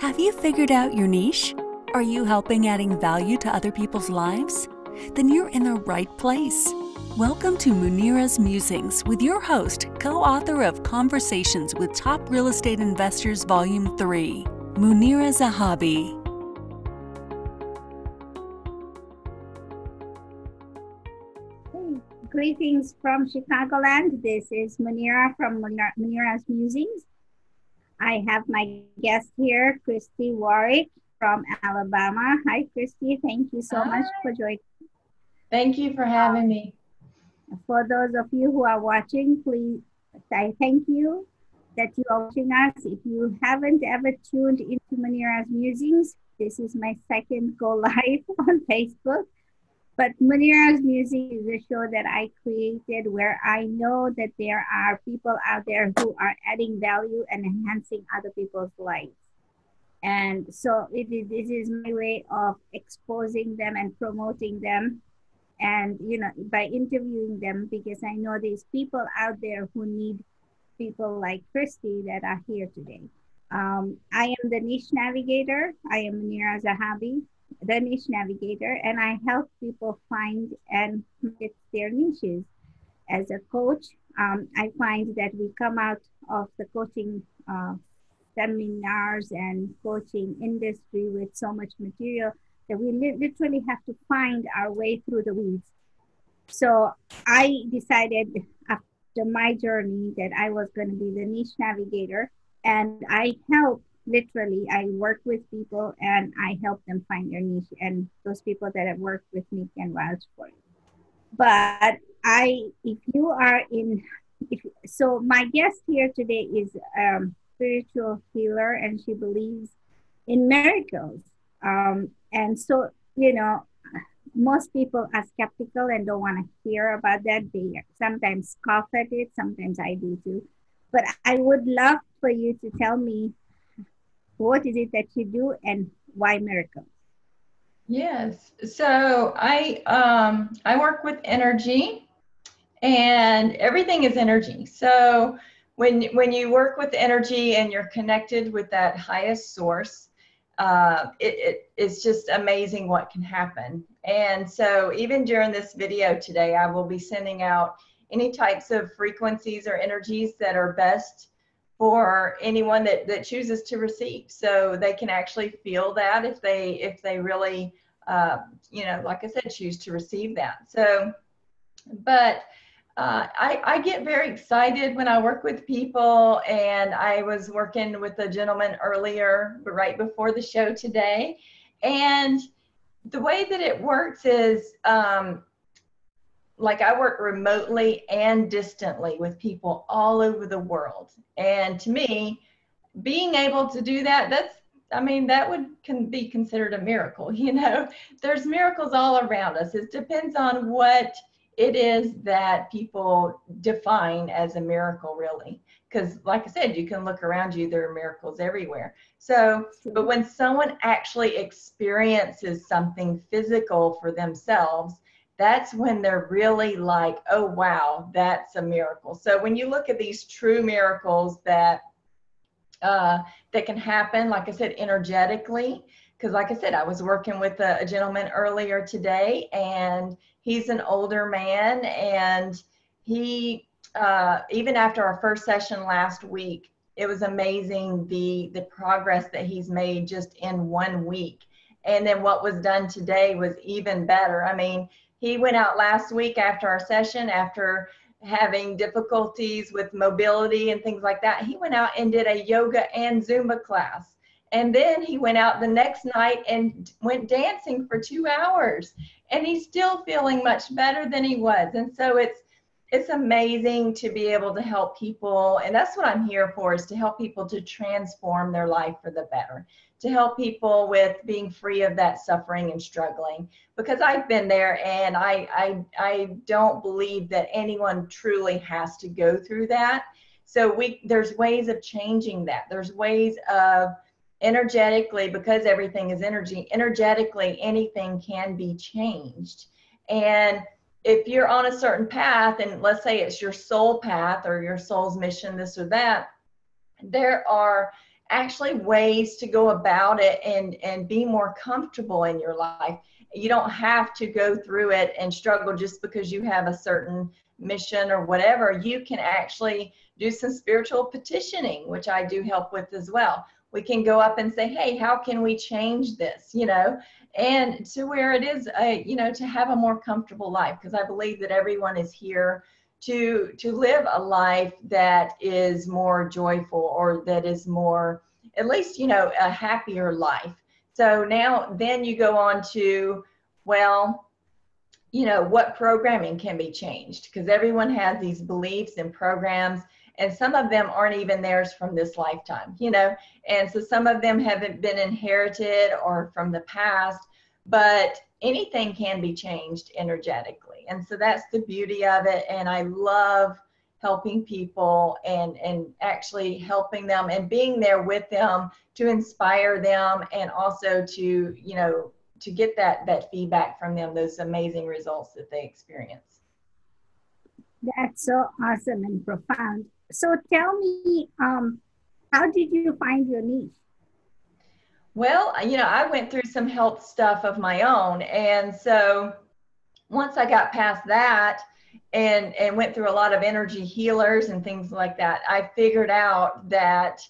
Have you figured out your niche? Are you helping adding value to other people's lives? Then you're in the right place. Welcome to Munira's Musings with your host, co author of Conversations with Top Real Estate Investors Volume 3, Munira Zahabi. Hey, greetings from Chicagoland. This is Munira from Munira's Musings. I have my guest here, Christy Warnick from Alabama. Hi, Christy. Thank you so Hi. much for joining. Thank you for having me. For those of you who are watching, please, I thank you that you are watching us. If you haven't ever tuned into Munira's Musings, this is my second go live on Facebook. But Munira's Musings is a show that I created where I know that there are people out there who are adding value and enhancing other people's lives. And so this is my way of exposing them and promoting them. And, you know, by interviewing them, because I know there's people out there who need people like Christy that are here today. Um, I am the niche navigator. I am Munira Zahabi the niche navigator and I help people find and fit their niches. As a coach, um, I find that we come out of the coaching uh, seminars and coaching industry with so much material that we li- literally have to find our way through the weeds. So I decided after my journey that I was going to be the niche navigator and I help literally i work with people and i help them find their niche and those people that have worked with me can vouch for it. But i if you are in if, so my guest here today is a um, spiritual healer and she believes in miracles. Um, and so you know most people are skeptical and don't want to hear about that. They sometimes scoff at it sometimes i do too. But i would love for you to tell me what is it that you do and why miracles? Yes. So I um, I work with energy, and everything is energy. So when when you work with energy and you're connected with that highest source, uh, it, it is just amazing what can happen. And so even during this video today, I will be sending out any types of frequencies or energies that are best for anyone that, that chooses to receive. So they can actually feel that if they if they really uh, you know, like I said, choose to receive that. So, but uh, I, I get very excited when I work with people, and I was working with a gentleman earlier, right before the show today, and the way that it works is um, like I work remotely and distantly with people all over the world. And to me, being able to do that, that's I mean, that would can be considered a miracle, you know. There's miracles all around us. It depends on what it is that people define as a miracle really because like i said you can look around you there are miracles everywhere so but when someone actually experiences something physical for themselves that's when they're really like, oh, wow, that's a miracle. So when you look at these true miracles that uh, that can happen, like I said, energetically, because like I said, I was working with a, a gentleman earlier today, and he's an older man, and he uh, even after our first session last week, it was amazing the the progress that he's made just in one week. And then what was done today was even better. I mean, he went out last week after our session, after having difficulties with mobility and things like that. He went out and did a yoga and Zumba class. And then he went out the next night and went dancing for two hours. And he's still feeling much better than he was. And so it's it's amazing to be able to help people and that's what i'm here for is to help people to transform their life for the better to help people with being free of that suffering and struggling because I've been there and I, I, I don't believe that anyone truly has to go through that. So we there's ways of changing that. There's ways of energetically because everything is energy, energetically anything can be changed. And if you're on a certain path and let's say it's your soul path or your soul's mission this or that, there are actually ways to go about it and and be more comfortable in your life. You don't have to go through it and struggle just because you have a certain mission or whatever. You can actually do some spiritual petitioning which i do help with as well. We can go up and say hey how can we change this? You know and to where it is a you know to have a more comfortable life because i believe that everyone is here to to live a life that is more joyful or that is more at least you know a happier life. So now then you go on to well you know what programming can be changed? Because everyone has these beliefs and programs and some of them aren't even theirs from this lifetime you know? And so some of them haven't been inherited or from the past but anything can be changed energetically. And so that's the beauty of it. And i love helping people and and actually helping them and being there with them to inspire them and also to you know to get that that feedback from them those amazing results that they experience. That's so awesome and profound. So tell me um how did you find your niche well, you know, I went through some health stuff of my own. And so once I got past that and and went through a lot of energy healers and things like that, I figured out that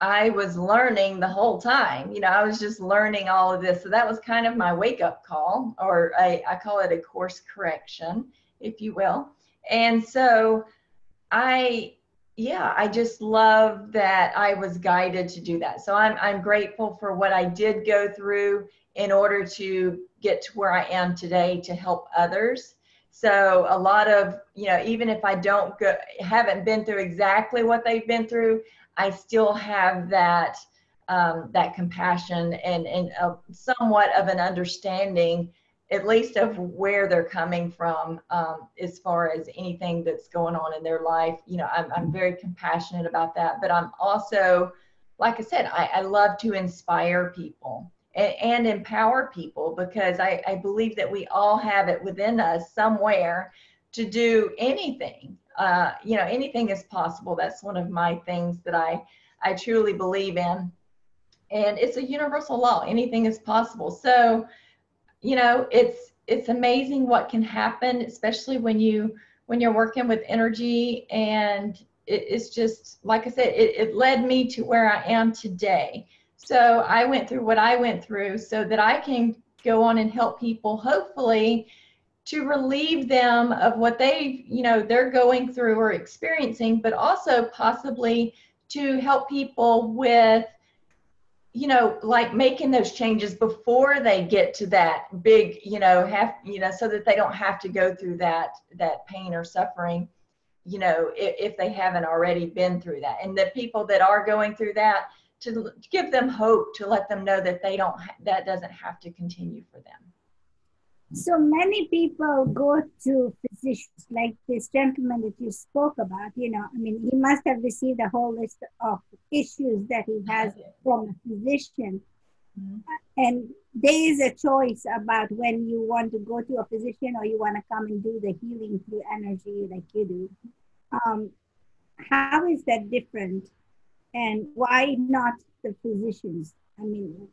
I was learning the whole time. You know, I was just learning all of this. So that was kind of my wake up call, or I, I call it a course correction, if you will. And so I yeah, I just love that I was guided to do that. So I'm I'm grateful for what I did go through in order to get to where I am today to help others. So a lot of, you know, even if I don't go haven't been through exactly what they've been through, I still have that um, that compassion and and a, somewhat of an understanding at least of where they're coming from um, as far as anything that's going on in their life. You know, I'm, I'm very compassionate about that, but I'm also, like I said, I, I love to inspire people and, and empower people because I, I believe that we all have it within us somewhere to do anything. Uh, you know, anything is possible. That's one of my things that I, I truly believe in. And it's a universal law. Anything is possible. So, you know it's it's amazing what can happen especially when you when you're working with energy and it, it's just like i said it, it led me to where i am today. So i went through what i went through so that i can go on and help people hopefully to relieve them of what they you know they're going through or experiencing but also possibly to help people with you know like making those changes before they get to that big you know have you know so that they don't have to go through that that pain or suffering you know if, if they haven't already been through that. And the people that are going through that to give them hope to let them know that they don't ha- that doesn't have to continue for them. So many people go to physicians like this gentleman that you spoke about. You know, I mean, he must have received a whole list of issues that he has from a physician. Mm-hmm. And there is a choice about when you want to go to a physician or you want to come and do the healing through energy like you do. Um, how is that different? And why not the physicians? I mean,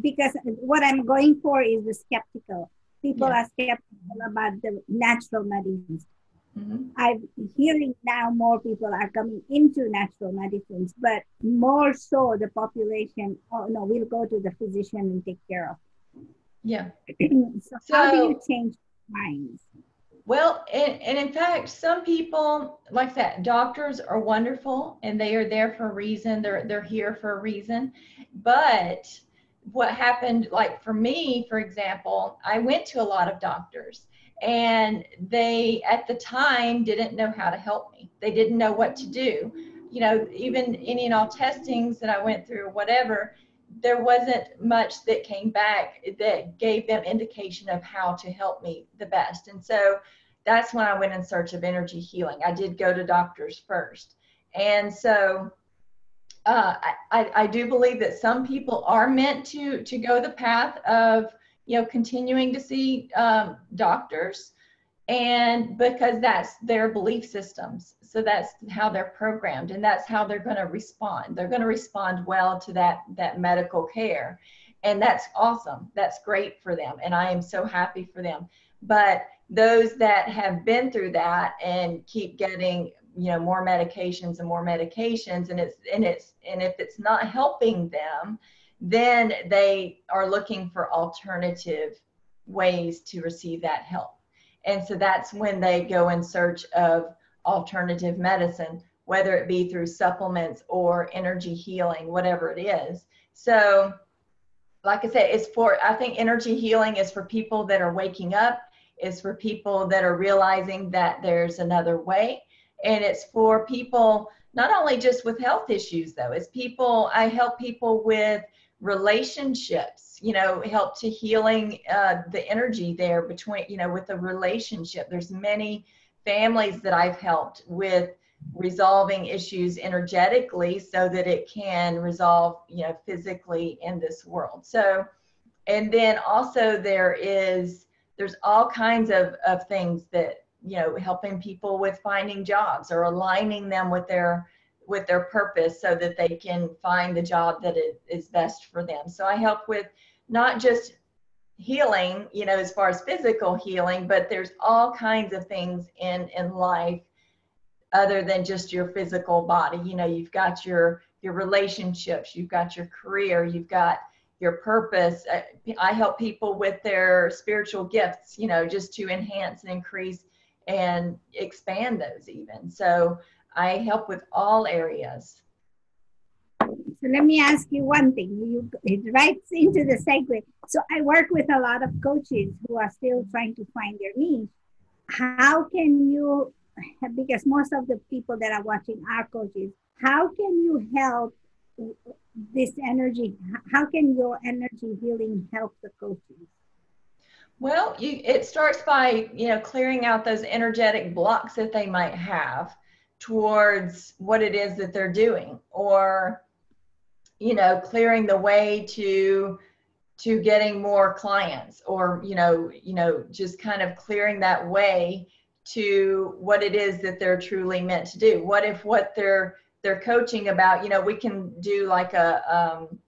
because what I'm going for is the skeptical people yeah. are skeptical about the natural medicines. Mm-hmm. I'm hearing now more people are coming into natural medicines, but more so the population, oh no, we'll go to the physician and take care of. Yeah. so, so, how do you change minds? Well, and, and in fact, some people like that, doctors are wonderful and they are there for a reason. They're they're here for a reason. But what happened like for me for example i went to a lot of doctors and they at the time didn't know how to help me. They didn't know what to do. You know even any and all testings that i went through whatever there wasn't much that came back that gave them indication of how to help me the best. And so that's when i went in search of energy healing. I did go to doctors first. And so uh, I, I do believe that some people are meant to to go the path of you know continuing to see um, doctors. And because that's their belief systems. So that's how they're programmed and that's how they're going to respond. They're going to respond well to that that medical care. And that's awesome. That's great for them and i am so happy for them. But those that have been through that and keep getting you know more medications and more medications and it's and it's and if it's not helping them then they are looking for alternative ways to receive that help and so that's when they go in search of alternative medicine, whether it be through supplements or energy healing, whatever it is. So, like I said, it's for, I think energy healing is for people that are waking up, is for people that are realizing that there's another way. And it's for people not only just with health issues, though, it's people, I help people with relationships you know help to healing uh, the energy there between you know with a relationship. There's many families that i've helped with resolving issues energetically so that it can resolve you know physically in this world. So and then also there is there's all kinds of, of things that you know helping people with finding jobs or aligning them with their with their purpose so that they can find the job that is best for them. So I help with not just healing, you know, as far as physical healing, but there's all kinds of things in in life other than just your physical body. You know, you've got your your relationships, you've got your career, you've got your purpose. Uh, I help people with their spiritual gifts, you know, just to enhance and increase and expand those even. So I help with all areas. So let me ask you one thing. You, it writes into the segue. So I work with a lot of coaches who are still trying to find their niche. How can you, because most of the people that are watching are coaches, how can you help this energy? How can your energy healing help the coaches? Well, you, it starts by you know clearing out those energetic blocks that they might have towards what it is that they're doing or you know clearing the way to to getting more clients or you know you know just kind of clearing that way to what it is that they're truly meant to do. What if what they're they're coaching about you know we can do like a um,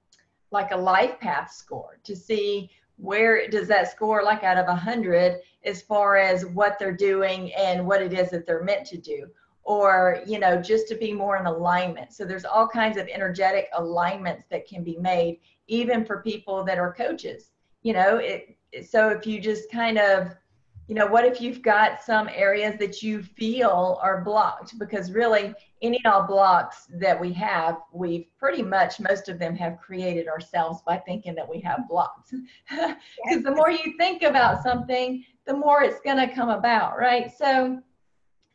like a life path score to see where does that score like out of a hundred as far as what they're doing and what it is that they're meant to do? Or you know just to be more in alignment. So there's all kinds of energetic alignments that can be made even for people that are coaches. You know it so if you just kind of you know what if you've got some areas that you feel are blocked? Because really any all blocks that we have we've pretty much most of them have created ourselves by thinking that we have blocks. Because the more you think about something the more it's going to come about right? So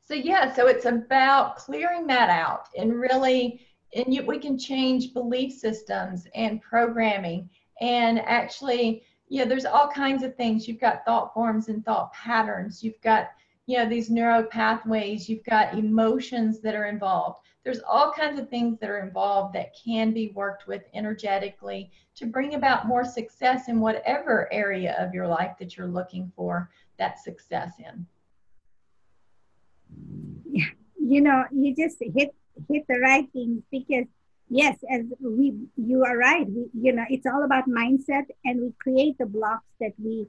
so yeah, so it's about clearing that out and really, and you, we can change belief systems and programming and actually, know, there's all kinds of things. You've got thought forms and thought patterns. You've got, you know, these neural pathways. You've got emotions that are involved. There's all kinds of things that are involved that can be worked with energetically to bring about more success in whatever area of your life that you're looking for that success in you know you just hit hit the right things because yes as we you are right. We, you know it's all about mindset and we create the blocks that we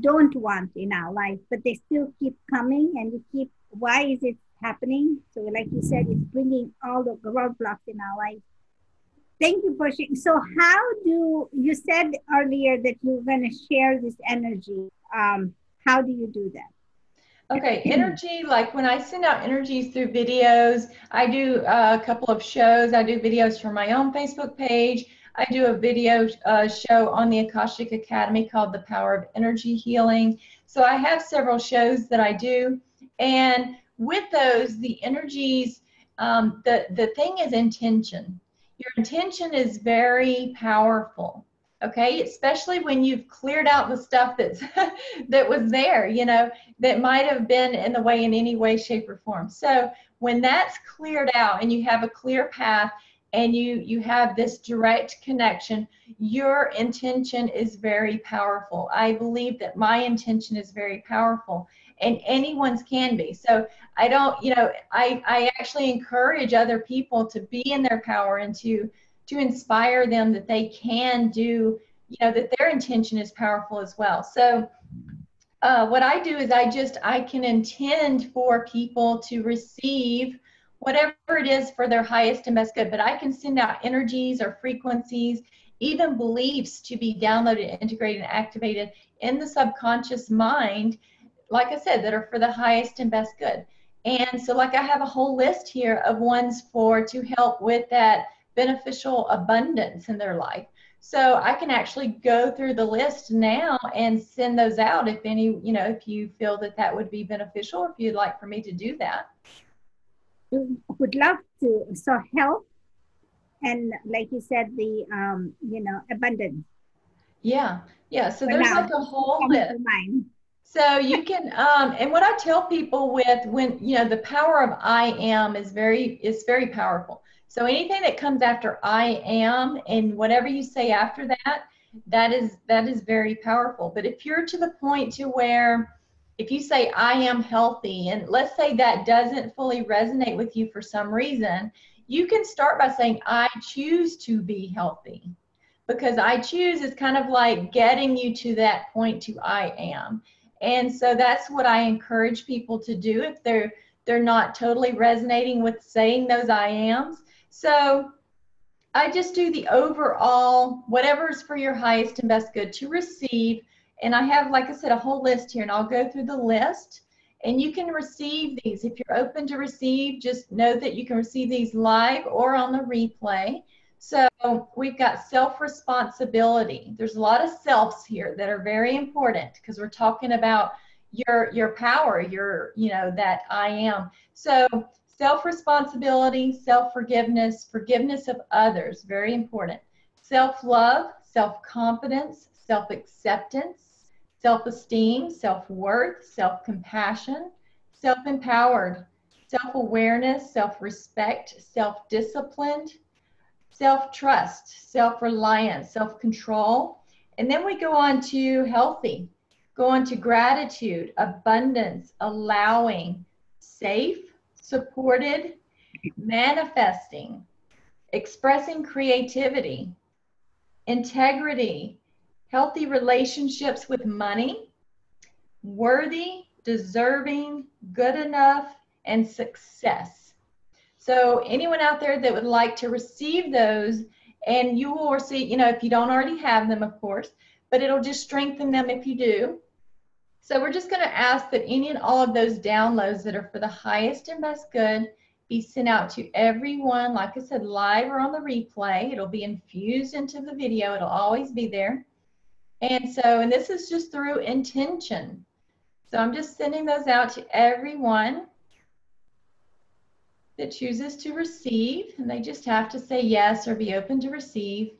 don't want in our life but they still keep coming and we keep why is it happening? So like you said it's bringing all the roadblocks in our life. Thank you for sharing so how do you said earlier that you're going to share this energy. Um, how do you do that Okay, energy, like when I send out energies through videos, I do uh, a couple of shows. I do videos for my own Facebook page. I do a video uh, show on the Akashic Academy called The Power of Energy Healing. So I have several shows that I do. And with those, the energies, um, the, the thing is intention. Your intention is very powerful okay? Especially when you've cleared out the stuff that's that was there you know that might have been in the way in any way shape or form. So when that's cleared out and you have a clear path and you you have this direct connection your intention is very powerful. I believe that my intention is very powerful and anyone's can be. So I don't, you know, I, I actually encourage other people to be in their power and to to inspire them that they can do, you know, that their intention is powerful as well. So uh, what I do is I just I can intend for people to receive whatever it is for their highest and best good, but I can send out energies or frequencies, even beliefs to be downloaded, integrated, and activated in the subconscious mind, like I said, that are for the highest and best good. And so, like, I have a whole list here of ones for to help with that beneficial abundance in their life. So I can actually go through the list now and send those out if any, you know, if you feel that that would be beneficial, if you'd like for me to do that. Would love to. So health and like you said, the, um, you know, abundance. Yeah. Yeah. So there's like a whole list. So you can, um, and what I tell people with when, you know, the power of I am is very, is very powerful. So anything that comes after I am and whatever you say after that, that is that is very powerful. But if you're to the point to where if you say I am healthy and let's say that doesn't fully resonate with you for some reason, you can start by saying I choose to be healthy. Because I choose is kind of like getting you to that point to I am. And so that's what I encourage people to do if they're they're not totally resonating with saying those I ams so I just do the overall, whatever's for your highest and best good to receive. And I have, like I said, a whole list here, and I'll go through the list. And you can receive these. If you're open to receive, just know that you can receive these live or on the replay. So we've got self responsibility. There's a lot of selves here that are very important because we're talking about your your power, your you know that I am. So Self responsibility, self forgiveness, forgiveness of others, very important. Self love, self confidence, self acceptance, self esteem, self worth, self compassion, self empowered, self awareness, self respect, self disciplined, self trust, self reliance, self control. And then we go on to healthy, go on to gratitude, abundance, allowing, safe, supported, manifesting, expressing creativity, integrity, healthy relationships with money, worthy, deserving, good enough, and success. So, anyone out there that would like to receive those, and you will receive, you know, if you don't already have them, of course, but it'll just strengthen them if you do. So we're just going to ask that any and all of those downloads that are for the highest and best good be sent out to everyone, like I said, live or on the replay. It'll be infused into the video. It'll always be there. And so, and this is just through intention. So I'm just sending those out to everyone that chooses to receive, and they just have to say yes or be open to receive.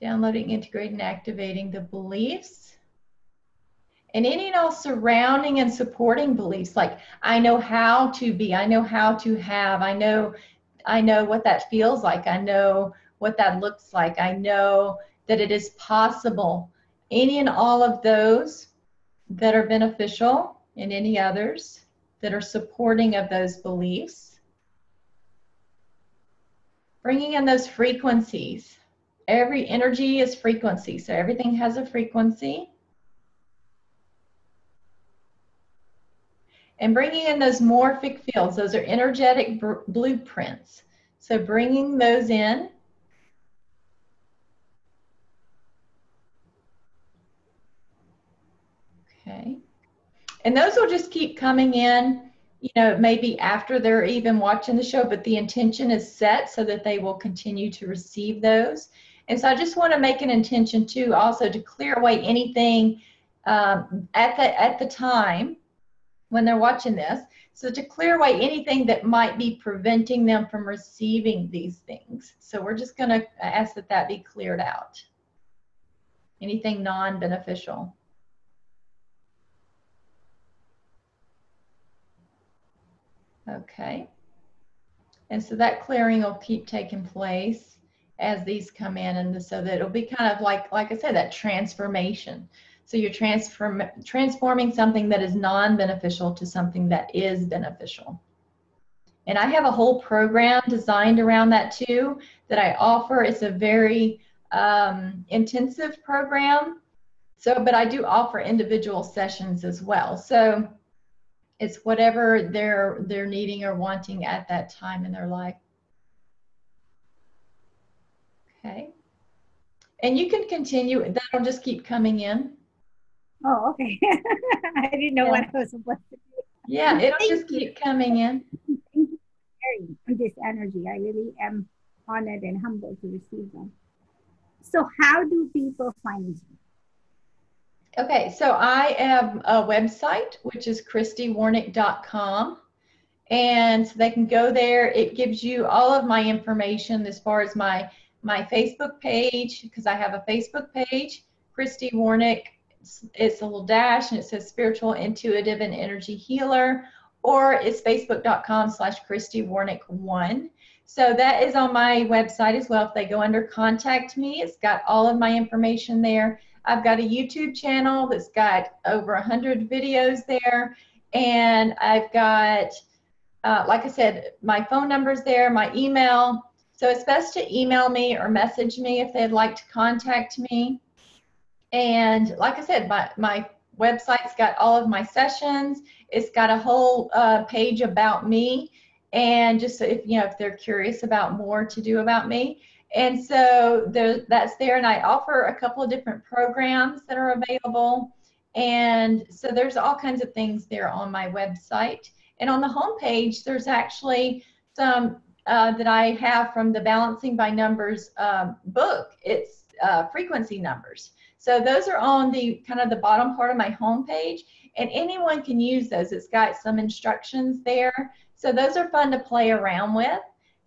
Downloading, integrating, activating the beliefs and any and all surrounding and supporting beliefs like i know how to be i know how to have i know i know what that feels like i know what that looks like i know that it is possible. Any and all of those that are beneficial and any others that are supporting of those beliefs. Bringing in those frequencies. Every energy is frequency so everything has a frequency and bringing in those morphic fields. Those are energetic blueprints. So bringing those in. Okay. And those will just keep coming in, you know, maybe after they're even watching the show, but the intention is set so that they will continue to receive those. And so I just want to make an intention too, also to clear away anything um, at the at the time when they're watching this. So to clear away anything that might be preventing them from receiving these things. So we're just going to ask that that be cleared out. Anything non-beneficial. Okay. And so that clearing will keep taking place as these come in and so that it'll be kind of like, like I said, that transformation. So you're transform, transforming something that is non beneficial to something that is beneficial. And I have a whole program designed around that too that I offer. It's a very um, intensive program. So, but I do offer individual sessions as well. So it's whatever they're they're needing or wanting at that time in their life. Okay. And you can continue. That'll just keep coming in. Oh, okay. I didn't know yeah. what I was supposed to do. Yeah, um, it'll Thank just you. keep coming in. Thank you for sharing this energy. I really am honored and humbled to receive them. So, how do people find you? Okay, so I have a website which is christywarnick.com. And so they can go there. It gives you all of my information as far as my my Facebook page, because I have a Facebook page, Christy Warnick. It's, a little dash and it says spiritual, intuitive, and energy healer, or it's facebook.com slash Christy Warnick one. So that is on my website as well. If they go under contact me, it's got all of my information there. I've got a YouTube channel that's got over 100 videos there. And I've got, uh, like I said, my phone number's there, my email. So it's best to email me or message me if they'd like to contact me. And like I said, my, my website's got all of my sessions. It's got a whole uh, page about me and just if you know if they're curious about more to do about me. And so there, that's there and i offer a couple of different programs that are available. And so there's all kinds of things there on my website. And on the home page there's actually some uh, that i have from the balancing by numbers um, book. It's uh, frequency numbers so those are on the kind of the bottom part of my home page and anyone can use those it's got some instructions there so those are fun to play around with.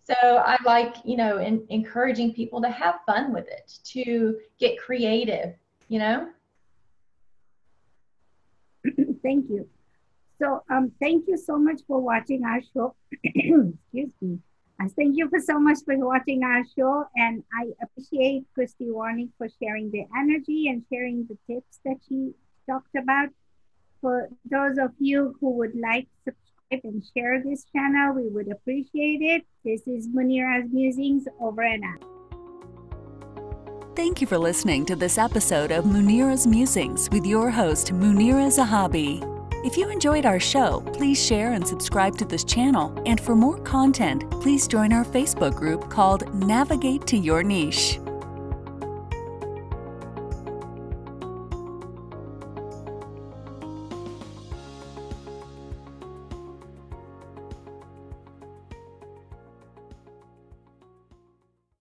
So I like, you know, in, encouraging people to have fun with it, to get creative, you know? thank you. So um, thank you so much for watching our show. Excuse me. Thank you for so much for watching our show. And I appreciate Christy Warnick for sharing the energy and sharing the tips that she talked about. For those of you who would like to and share this channel. We would appreciate it. This is Munira's Musings over and out. Thank you for listening to this episode of Munira's Musings with your host, Munira Zahabi. If you enjoyed our show, please share and subscribe to this channel. And for more content, please join our Facebook group called Navigate to Your Niche.